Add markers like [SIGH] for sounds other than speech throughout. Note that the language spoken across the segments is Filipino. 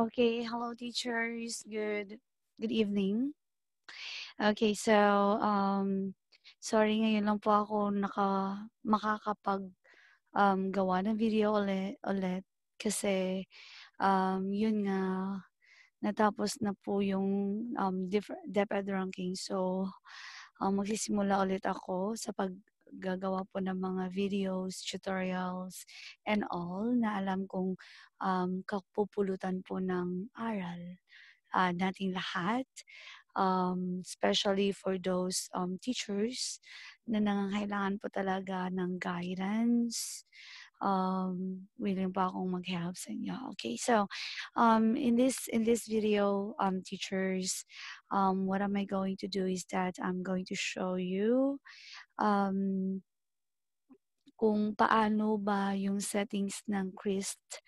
Okay, hello teachers. Good good evening. Okay, so um sorry ngayon lang po ako naka makakapag um, gawa ng video ulit, ulit kasi um, yun nga natapos na po yung um, DepEd ranking. So, um, magsisimula ulit ako sa paggagawa po ng mga videos, tutorials, and all na alam kong um, kapupulutan po ng aral uh, nating lahat. Um, especially for those um, teachers na nangangailangan po talaga ng guidance, um, willing pa akong mag-help sa inyo. Okay, so um, in this in this video, um, teachers, um, what am I going to do is that I'm going to show you um, kung paano ba yung settings ng Crisp,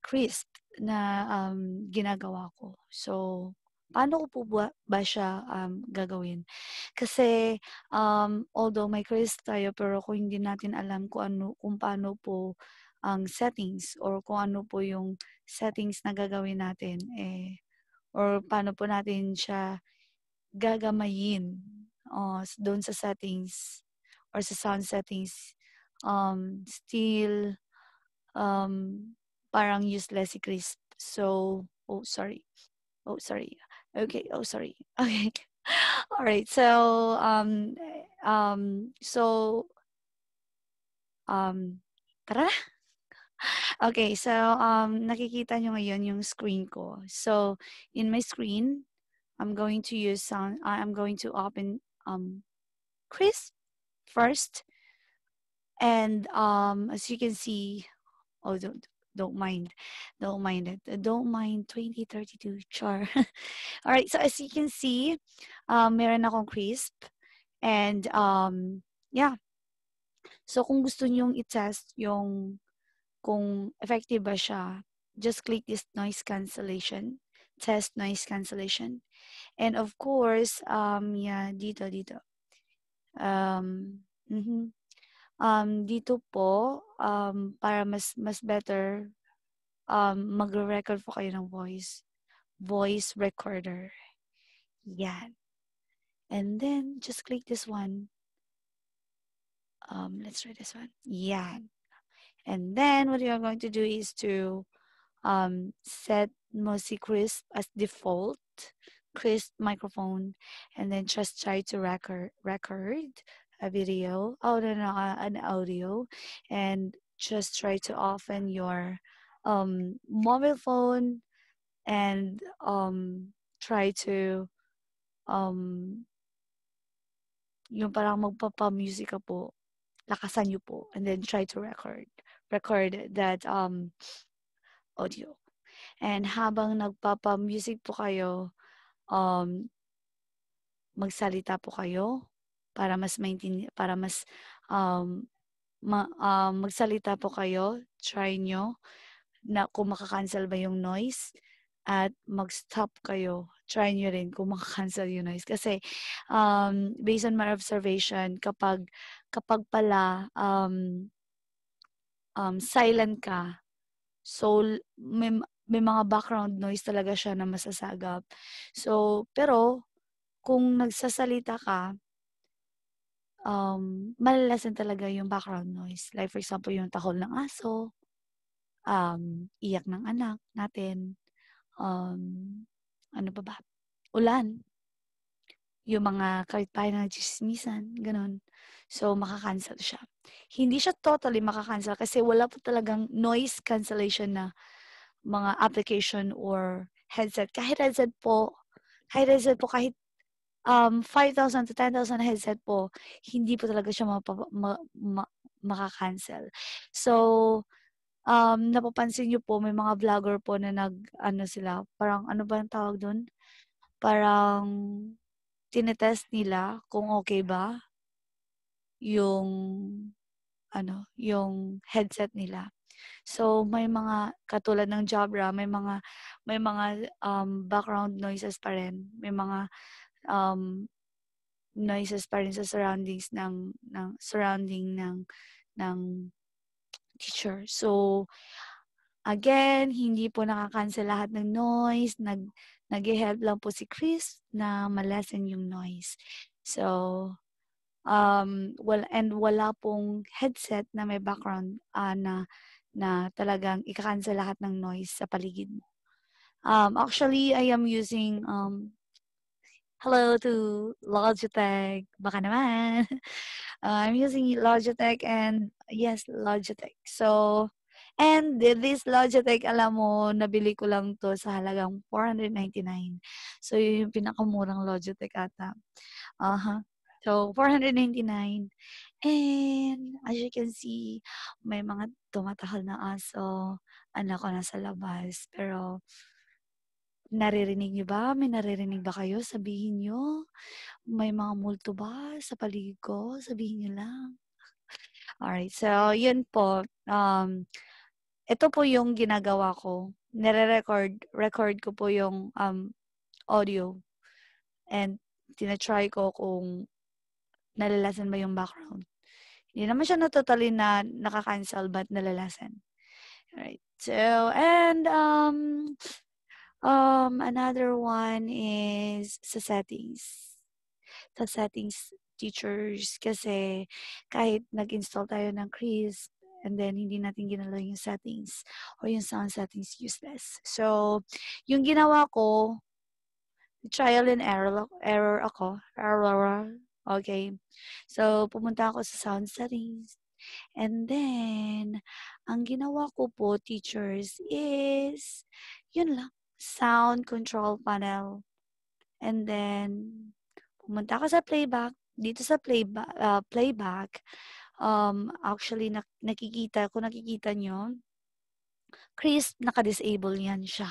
Crisp na um, ginagawa ko. So, paano ko po ba, ba siya um, gagawin? Kasi um, although may Crisp tayo, pero kung hindi natin alam kung, ano, kung paano po ang settings or kung ano po yung settings na gagawin natin, eh, or paano po natin siya gagamayin uh, doon sa settings or sa sound settings um, still um, parang useless si Crisp. So, oh, sorry. Oh, sorry. Okay. Oh, sorry. [LAUGHS] Okay. All right. So, um, um, so, um, tara Okay. So, um, nakikita nyo ngayon yung screen ko. So, in my screen, I'm going to use sound, I'm going to open, um, Crisp first. And um, as you can see, oh, don't, don't mind, don't mind it. Don't mind 2032 char. [LAUGHS] All right, so as you can see, um, meron akong crisp. And um, yeah. So kung gusto nyong i-test yung kung effective ba siya, just click this noise cancellation. Test noise cancellation. And of course, um, yeah, dito, dito. Um, mm-hmm um, dito po, um, para mas, mas better, um, magre-record po kayo ng voice. Voice recorder. Yan. And then, just click this one. Um, let's try this one. Yan. And then, what you're going to do is to um, set Mosi Crisp as default, crisp microphone, and then just try to record, record a video, oh no, no, uh, an audio, and just try to open your um, mobile phone and um, try to um, yung parang magpapa-music po, lakasan nyo po, and then try to record, record that um, audio. And habang nagpapa-music po kayo, um, magsalita po kayo para mas maintindihan, para mas um, ma, uh, magsalita po kayo, try nyo na kung makakancel ba yung noise at mag-stop kayo. Try nyo rin kung makakancel yung noise. Kasi um, based on my observation, kapag, kapag pala um, um, silent ka, so may, may mga background noise talaga siya na masasagap. So, pero kung nagsasalita ka, um, malalasan talaga yung background noise. Like for example, yung tahol ng aso, um, iyak ng anak natin, um, ano pa ba? Ulan. Yung mga kapitbahay na nagchismisan, ganun. So, makakancel siya. Hindi siya totally makakancel kasi wala po talagang noise cancellation na mga application or headset. Kahit headset po, kahit headset po, kahit um, 5,000 to 10,000 headset po, hindi po talaga siya mapa, ma, ma, makakancel. So, um, napapansin nyo po, may mga vlogger po na nag, ano sila, parang, ano ba ang tawag doon? Parang, tinetest nila kung okay ba yung, ano, yung headset nila. So, may mga, katulad ng Jabra, may mga, may mga um, background noises pa rin. May mga um, noises pa rin sa surroundings ng, ng surrounding ng ng teacher. So, again, hindi po nakakancel lahat ng noise. Nag, nag-help lang po si Chris na malesen yung noise. So, um, well, and wala pong headset na may background uh, na, na talagang ika-cancel lahat ng noise sa paligid mo. Um, actually, I am using um, hello to Logitech. Baka naman. [LAUGHS] Uh, I'm using Logitech and yes, Logitech. So, and this Logitech, alam mo, nabili ko lang to sa halagang 499. So, yun yung pinakamurang Logitech ata. Uh-huh. So, 499. And, as you can see, may mga tumatahol na aso. Anak ko nasa labas. Pero, naririnig niyo ba? May naririnig ba kayo? Sabihin niyo. May mga multo ba sa paligid ko? Sabihin niyo lang. Alright, so yun po. Um, ito po yung ginagawa ko. Nire-record, record ko po yung um, audio. And tinatry ko kung nalalasan ba yung background. Hindi naman siya na totally na nakakancel but nalalasan. Alright. So, and um, um, another one is sa settings sa settings teachers kasi kahit nag-install tayo ng Crisp and then hindi natin ginalaw yung settings or yung sound settings useless. So, yung ginawa ko, trial and error, error ako. Error. Okay. So, pumunta ako sa sound settings. And then, ang ginawa ko po, teachers, is, yun lang, sound control panel. And then, pumunta ka sa playback, dito sa playback, uh, playback um, actually, nak- nakikita, kung nakikita nyo, crisp, naka-disable yan siya.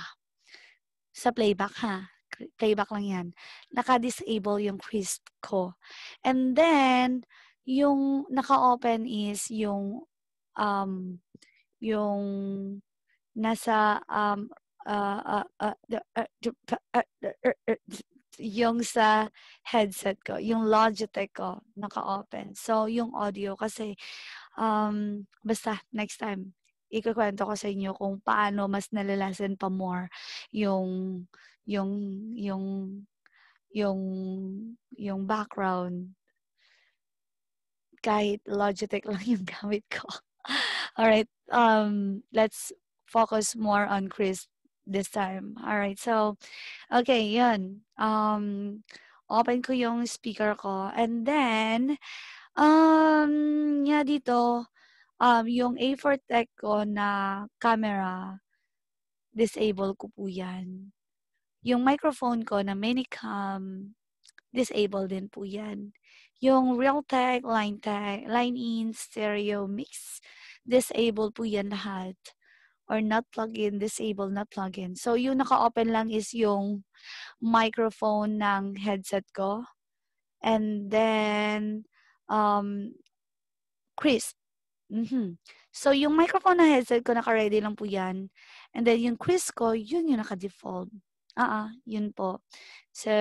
Sa playback, ha? Playback lang yan. Naka-disable yung crisp ko. And then, yung naka-open is yung um, yung nasa um, yung sa headset ko, yung Logitech ko, naka-open. So, yung audio kasi, um, basta next time, ikukwento ko sa inyo kung paano mas nalalasan pa more yung, yung, yung, yung, yung background kahit Logitech [LAUGHS] lang yung gamit ko. Alright, um, let's focus more on Chris this time. All right. So, okay, yun. Um, open ko yung speaker ko. And then, um, yeah, dito, um, yung A4 Tech ko na camera, disable ko po yan. Yung microphone ko na Minicam, disable din po yan. Yung Realtek, Line Tech, Line In, Stereo Mix, disable po yan lahat or not plug-in, disable, not plug-in. So, yung naka-open lang is yung microphone ng headset ko. And then, um, crisp. Mm-hmm. So, yung microphone ng headset ko, naka-ready lang po yan. And then, yung crisp ko, yun yung naka-default. Ah, uh-uh, yun po. So,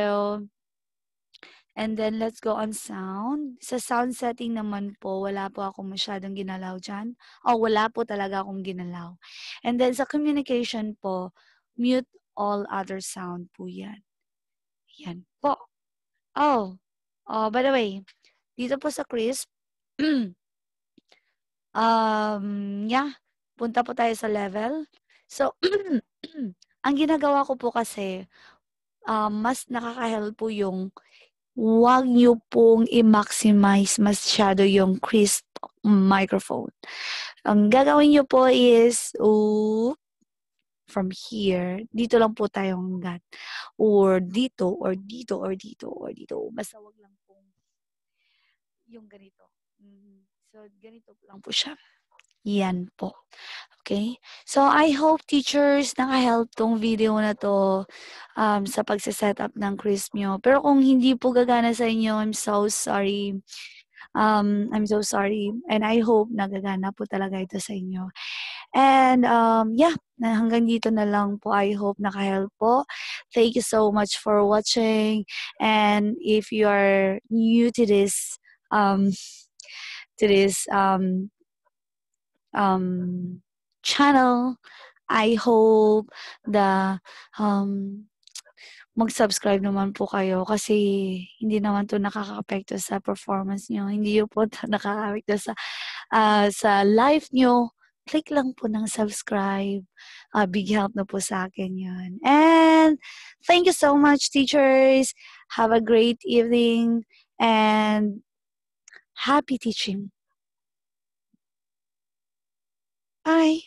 And then, let's go on sound. Sa sound setting naman po, wala po akong masyadong ginalaw dyan. O, oh, wala po talaga akong ginalaw. And then, sa communication po, mute all other sound po yan. Yan po. Oh, oh by the way, dito po sa crisp, [CLEARS THROAT] um, yeah, punta po tayo sa level. So, [CLEARS THROAT] ang ginagawa ko po kasi, um, mas nakaka-help po yung huwag niyo pong i-maximize masyado yung crisp microphone. Ang gagawin niyo po is, ooh, from here, dito lang po tayo hanggat. Or dito, or dito, or dito, or dito. Basta wag lang pong yung ganito. Mm-hmm. So, ganito lang po siya. Yan po. Okay? So, I hope teachers naka-help tong video na to um, sa pagsa-set up ng quiz. Pero kung hindi po gagana sa inyo, I'm so sorry. Um, I'm so sorry. And I hope nagagana po talaga ito sa inyo. And um, yeah, hanggang dito na lang po. I hope naka-help po. Thank you so much for watching. And if you are new to this, um, to this um, um, channel. I hope the um, mag-subscribe naman po kayo kasi hindi naman 'to nakakaapekto sa performance niyo. Hindi po [LAUGHS] 'to nakakaapekto sa, ah, sa life niyo. Click lang po ng subscribe. Ah, big help na po sa akin 'yun. And thank you so much teachers. Have a great evening and happy teaching. Bye.